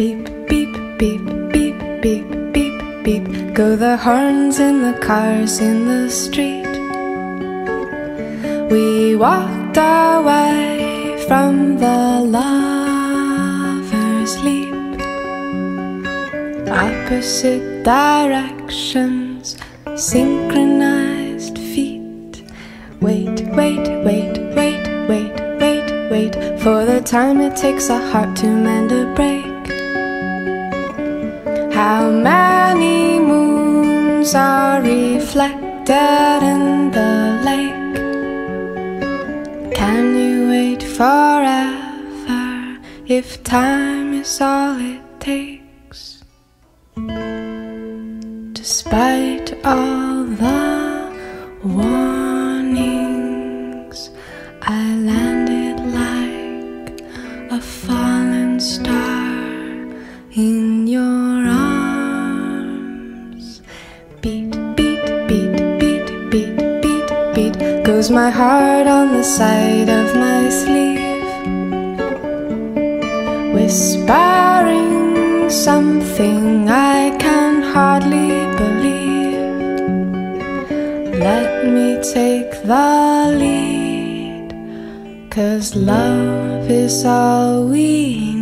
Beep, beep, beep, beep, beep, beep, beep. Go the horns in the cars in the street. We walked away from the lover's leap. Opposite directions, synchronized feet. Wait, wait, wait, wait, wait, wait, wait for the time it takes a heart to mend a break. How many moons are reflected in the lake? Can you wait forever if time is all it takes? Despite all the warnings, I landed like a fallen star in beat, beat, beat, goes my heart on the side of my sleeve, whispering something I can hardly believe. Let me take the lead, cause love is all we